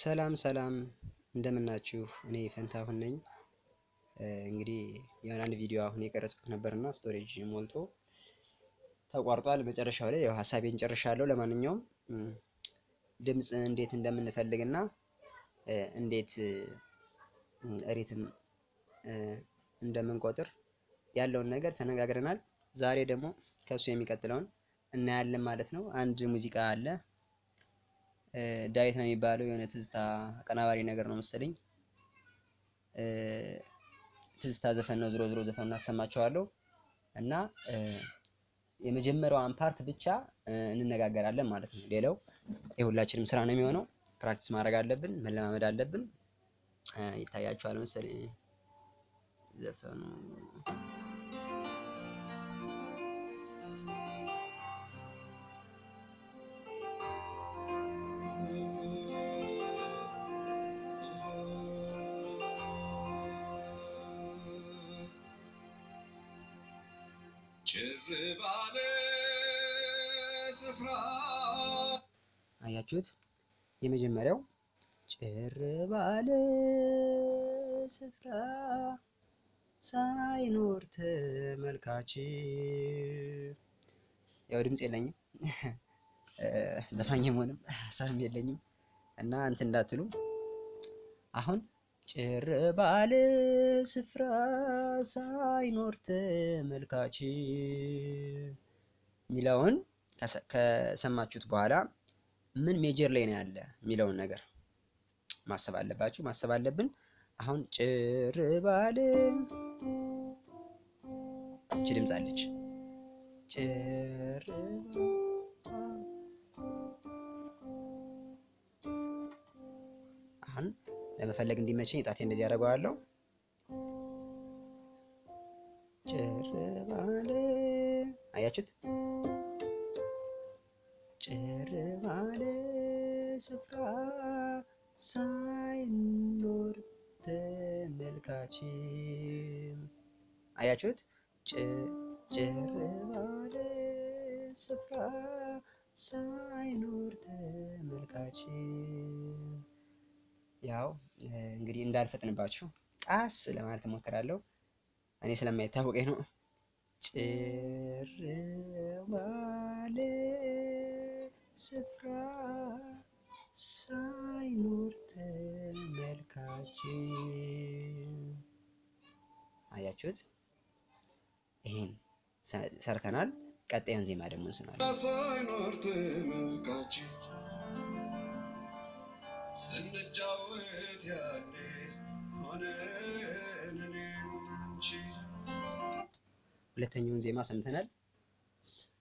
ሰላም ሰላም እንደምናችሁ እኔ ፈንታሁን ነኝ። እንግዲህ የሆነ አንድ ቪዲዮ አሁን የቀረጽኩት ነበርና storage ሞልቶ ተቋርጧል። መጨረሻው ላይ ያው ሀሳቤን ጨርሻለሁ። ለማንኛውም ድምፅ እንዴት እንደምንፈልግና እንዴት rhythm እንደምንቆጥር ያለውን ነገር ተነጋግረናል። ዛሬ ደግሞ ከእሱ የሚቀጥለውን እናያለን ማለት ነው። አንድ ሙዚቃ አለ ዳዊት ነው የሚባለው የሆነ ትዝታ አቀናባሪ ነገር ነው መሰለኝ። ትዝታ ዘፈን ነው። ዞሮ ዞሮ ዘፈኑን አሰማችኋለሁ እና የመጀመሪያዋን part ብቻ እንነጋገራለን ማለት ነው። ሌላው የሁላችንም ስራ ነው የሚሆነው። practice ማድረግ አለብን፣ መለማመድ አለብን። ይታያችኋል መሰለኝ ዘፈኑ አያችሁት? የመጀመሪያው ጭር ባለ ስፍራ ሳይኖር ተመልካች። ያው ድምፅ የለኝም ዘፋኝም ሆንም ሀሳብም የለኝም እና እንትን እንዳትሉ አሁን ጭር ባለ ስፍራ ሳይኖር ተመልካች የሚለውን ከሰማችሁት በኋላ ምን ሜጀር ላይ ነው ያለ የሚለውን ነገር ማሰብ አለባችሁ፣ ማሰብ አለብን። አሁን ጭር ባለ እቺ ድምፅ አለች። ጭር ለመፈለግ እንዲመቸኝ ጣቴ እንደዚህ አደርገዋለሁ። ጭር ባለ አያችሁት? ጭር ባለ ስፍራ ሳይኖር ተመልካች አያችሁት? ጭር ባለ ስፍራ ሳይኖር ተመልካች ያው እንግዲህ እንዳልፈጥንባችሁ ቃስ ለማለት እሞክራለሁ። እኔ ስለማይታወቀኝ ነው። ጭር ባለ ስፍራ ሳይኖር ተመልካች አያችሁት? ይሄን ሰርተናል። ቀጣዩን ዜማ ደግሞ እንስማለን። ሳይኖር ተመልካች ስንጫወት ያኔ ሆነን አንቺ ሁለተኛውን ዜማ ሰምተናል።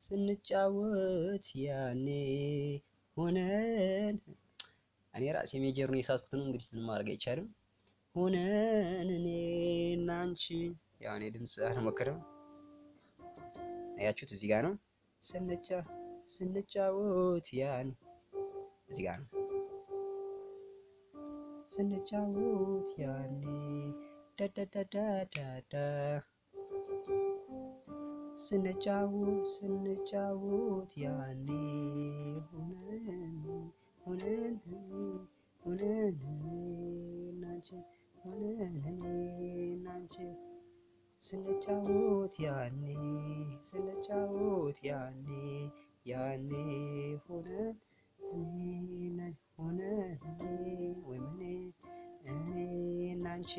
ስንጫወት ያኔ ሆነን እኔ ራሴ ሜጀሩን የሳትኩት ነው። እንግዲህ ምንም ማድረግ አይቻልም። ሆነን እኔና አንቺ ያው እኔ ድምፅ አልሞክርም። አያችሁት? እዚህ ጋር ነው ስንጫ ስንጫወት ያኔ እዚህ ጋር ነው ስንጫወት ያኔ ዳዳዳዳዳዳ ስንጫወት ስንጫወት ያኔ ሆነን ሆነን ሆነን ናንቺ ሆነን ናንቺ ስንጫወት ያኔ ስንጫወት ያኔ ያኔ ሆነን እኔ ሆነን ወይም እኔ እኔ ናንቺ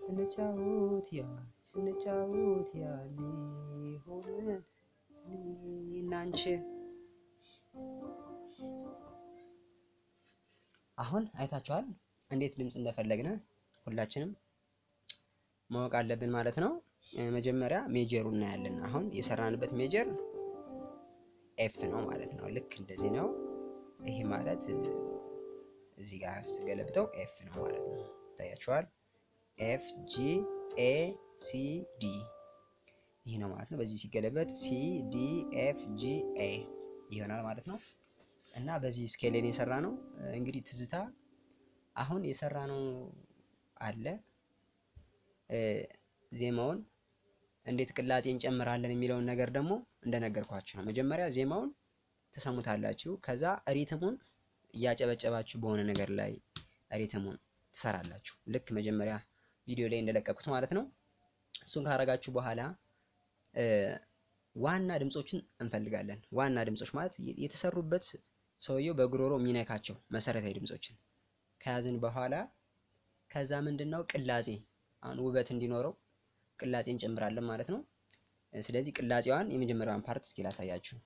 ስንጫወት ያ ስንጫወት ያኔ ሆነን እኔና አንቺ። አሁን አይታችኋል እንዴት ድምፅ እንደፈለግን ሁላችንም ማወቅ አለብን ማለት ነው። መጀመሪያ major ኡ እናያለን። አሁን የሰራንበት major F ነው ማለት ነው። ልክ እንደዚህ ነው። ይሄ ማለት እዚህ ጋር ስገለብጠው F ነው ማለት ነው። ይታያችኋል። F G A C D ይህ ነው ማለት ነው። በዚህ ሲገለበጥ C D F G A ይሆናል ማለት ነው። እና በዚህ scale ን የሰራ ነው እንግዲህ ትዝታ አሁን የሰራ ነው አለ ዜማውን እንዴት ቅላጼ እንጨምራለን የሚለውን ነገር ደግሞ እንደነገርኳችሁ ነው። መጀመሪያ ዜማውን ትሰሙታላችሁ። ከዛ ሪትሙን እያጨበጨባችሁ በሆነ ነገር ላይ ሪትሙን ትሰራላችሁ። ልክ መጀመሪያ ቪዲዮ ላይ እንደለቀኩት ማለት ነው። እሱን ካረጋችሁ በኋላ ዋና ድምጾችን እንፈልጋለን። ዋና ድምጾች ማለት የተሰሩበት ሰውየው በጉሮሮ የሚነካቸው መሰረታዊ ድምጾችን ከያዝን በኋላ ከዛ ምንድን ነው ቅላጼ፣ አሁን ውበት እንዲኖረው ቅላጼ እንጨምራለን ማለት ነው። ስለዚህ ቅላጼዋን የመጀመሪያዋን part እስኪ ላሳያችሁ።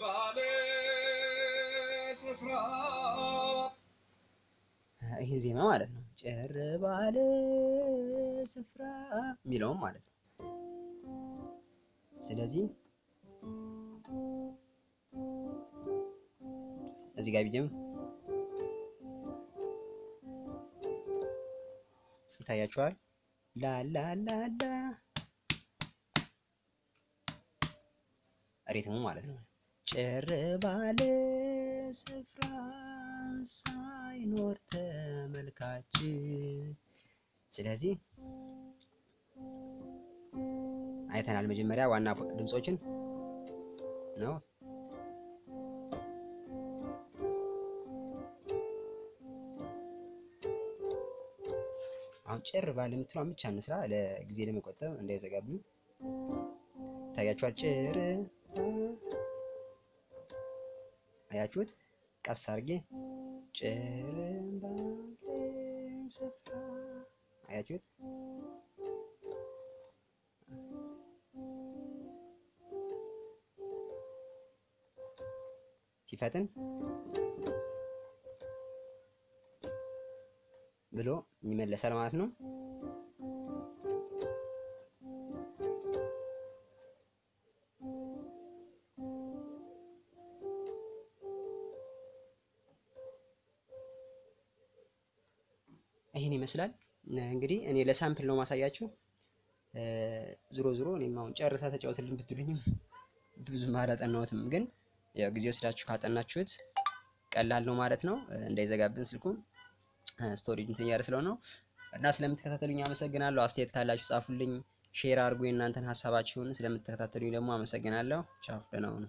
ባለ ስፍራ ይህን ዜማ ማለት ነው። ጭር ባለ ስፍራ የሚለውም ማለት ነው። ስለዚህ እዚህ ጋር ቢጀም ይታያችኋል። ላላላላ ሪትሙ ማለት ነው። ጭር ባለ ስፍራ ሳይኖር ተመልካች። ስለዚህ አይተናል። መጀመሪያ ዋና ድምጾችን ነው። አሁን ጭር ባለ የምትለዋን ብቻ እንስራ፣ ለጊዜ ለመቆጠብ እንዳይዘጋብን። ይታያችኋል። ጭር አያችሁት? ቀስ አድርጌ ጭር ባለ ስፍራ አያችሁት? ሲፈጥን ብሎ ይመለሳል ማለት ነው። ይህን ይመስላል እንግዲህ እኔ ለ sample ነው ማሳያችሁ። ዞሮ ዞሮ እኔም አሁን ጨርሰህ ተጫወትልን ብትሉኝም ብዙም አላጠናሁትም፣ ግን ያው ጊዜ ወስዳችሁ ካጠናችሁት ቀላል ነው ማለት ነው። እንዳይዘጋብን ስልኩም storage እንትን እያለ ስለሆነ ነው እና ስለምትከታተሉኝ አመሰግናለሁ። አስተያየት ካላችሁ ጻፉልኝ፣ share አድርጉ የእናንተን ሀሳባችሁን። ስለምትከታተሉኝ ደግሞ አመሰግናለሁ። ቻው፣ ደህና ሁኑ።